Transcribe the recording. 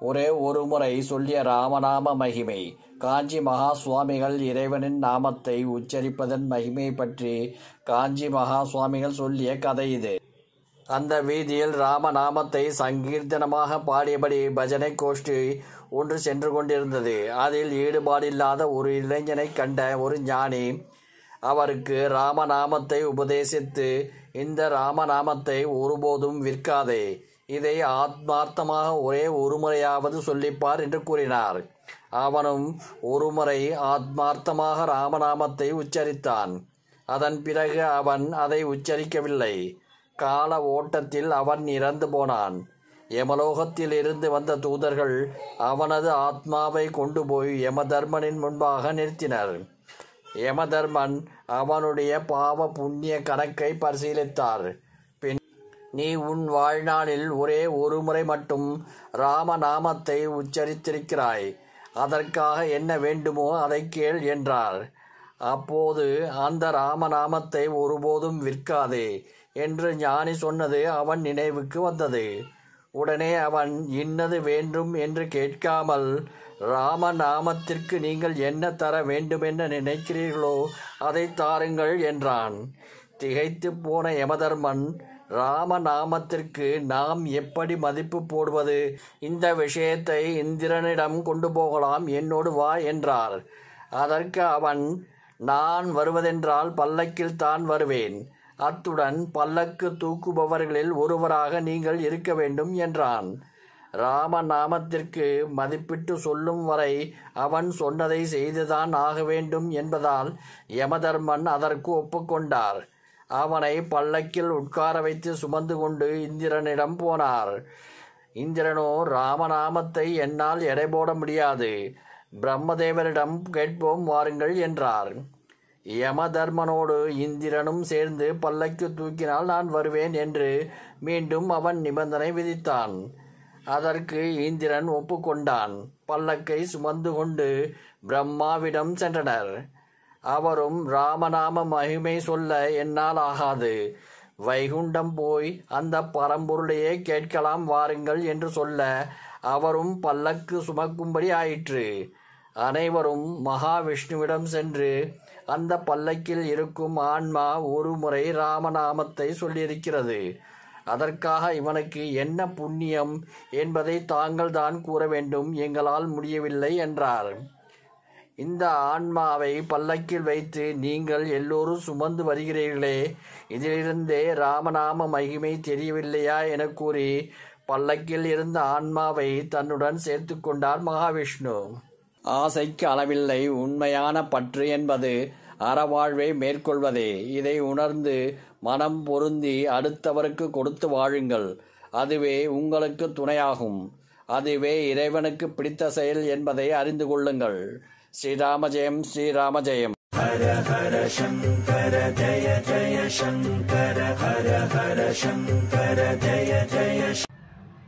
ஒரே ஒரு முறை சொல்லிய ராமநாம மகிமை. காஞ்சி மகா சுவாமிகள் இறைவனின் நாமத்தை உச்சரிப்பதன் மகிமை பற்றி காஞ்சி மகா சுவாமிகள் சொல்லிய கதை இது. அந்த வீதியில் ராமநாமத்தை சங்கீர்த்தனமாக பாடியபடி பஜனை கோஷ்டி ஒன்று சென்று கொண்டிருந்தது. அதில் ஈடுபாடில்லாத ஒரு இளைஞனை கண்ட ஒரு ஞானி அவருக்கு ராமநாமத்தை உபதேசித்து இந்த ராமநாமத்தை ஒருபோதும் விற்காதே. இதை ஆத்மார்த்தமாக ஒரே ஒருமுறையாவது சொல்லிப்பார் என்று கூறினார். அவனும் ஒருமுறை ஆத்மார்த்தமாக ராமநாமத்தை உச்சரித்தான். அதன் பிறகு அவன் அதை உச்சரிக்கவில்லை. கால ஓட்டத்தில் அவன் இறந்து போனான். யமலோகத்தில் இருந்து வந்த தூதர்கள் அவனது ஆத்மாவை கொண்டு போய் யமதர்மனின் முன்பாக நிறுத்தினர். யமதர்மன் அவனுடைய பாவ புண்ணிய கணக்கை பரிசீலித்தார். பின் நீ உன் வாழ்நாளில் ஒரே ஒரு முறை மட்டும் ராமநாமத்தை உச்சரித்திருக்கிறாய். அதற்காக என்ன வேண்டுமோ அதை கேள் என்றார். அப்போது அந்த ராமநாமத்தை ஒருபோதும் விற்காதே என்று ஞானி சொன்னது அவன் நினைவுக்கு வந்தது. உடனே அவன் இன்னது வேண்டும் என்று கேட்காமல் ராம நாமத்திற்கு நீங்கள் என்ன தர வேண்டுமென்று நினைக்கிறீர்களோ அதை தாருங்கள் என்றான். திகைத்து போன யமதர்மன் ராம நாமத்திற்கு நாம் எப்படி மதிப்பு போடுவது? இந்த விஷயத்தை இந்திரனிடம் கொண்டு போகலாம் என்னோடு வா என்றார். அதற்கு அவன் நான் வருவதென்றால் பல்லக்கில் தான் வருவேன். அத்துடன் பல்லக்கு தூக்குபவர்களில் ஒருவராக நீங்கள் இருக்க வேண்டும் என்றான். ராம நாமத்திற்கு மதிப்பிட்டு சொல்லும் வரை அவன் சொன்னதை செய்துதான் ஆக வேண்டும் என்பதால் யமதர்மன் அதற்கு ஒப்புக்கொண்டார். அவனை பல்லக்கில் உட்கார வைத்து சுமந்து கொண்டு இந்திரனிடம் போனார். இந்திரனோ ராமநாமத்தை என்னால் எடை போட முடியாது. பிரம்மதேவரிடம் கேட்போம் வாருங்கள் என்றார். யமதர்மனோடு இந்திரனும் சேர்ந்து பல்லக்கு தூக்கினால் நான் வருவேன் என்று மீண்டும் அவன் நிபந்தனை விதித்தான். அதற்கு இந்திரன் ஒப்புக்கொண்டான். பல்லக்கை சுமந்து கொண்டு பிரம்மாவிடம் சென்றனர். அவரும் ராமநாம மகிமை சொல்ல என்னால் ஆகாது. வைகுண்டம் போய் அந்த பரம்பொருளையே கேட்கலாம் வாருங்கள் என்று சொல்ல அவரும் பல்லக்கு சுமக்கும்படி ஆயிற்று. அனைவரும் மகாவிஷ்ணுவிடம் சென்று அந்த பல்லக்கில் இருக்கும் ஆன்மா ஒரு முறை ராமநாமத்தை சொல்லியிருக்கிறது. அதற்காக இவனுக்கு என்ன புண்ணியம் என்பதை தாங்கள் தான் கூற வேண்டும் எங்களால் முடியவில்லை என்றார். இந்த ஆன்மாவை பல்லக்கில் வைத்து நீங்கள் எல்லோரும் சுமந்து வருகிறீர்களே இதிலிருந்தே ராமநாம மகிமை தெரியவில்லையா என கூறி பல்லக்கில் இருந்த ஆன்மாவை தன்னுடன் சேர்த்து கொண்டார் மகாவிஷ்ணு. ஆசைக்கு அளவில்லை. உண்மையான பற்று என்பது அறவாழ்வை மேற்கொள்வதே. இதை உணர்ந்து மனம் பொருந்தி அடுத்தவருக்கு கொடுத்து வாழுங்கள். அதுவே உங்களுக்கு துணையாகும். அதுவே இறைவனுக்கு பிடித்த செயல் என்பதை அறிந்து கொள்ளுங்கள். ஸ்ரீராம ஜெயம் ஸ்ரீராம ஜெயம் ஹர ஹர சங்கர ஜய ஜய சங்கர ஹர ஹர சங்கர ஜய ஜய